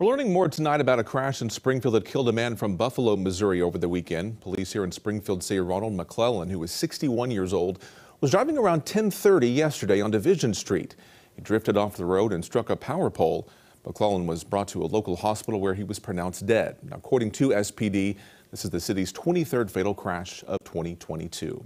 We're learning more tonight about a crash in Springfield that killed a man from Buffalo, Missouri over the weekend. Police here in Springfield say Ronald McClellan, who was 61 years old, was driving around 1030 yesterday on Division Street. He drifted off the road and struck a power pole. McClellan was brought to a local hospital where he was pronounced dead. Now, according to SPD, this is the city's 23rd fatal crash of 2022.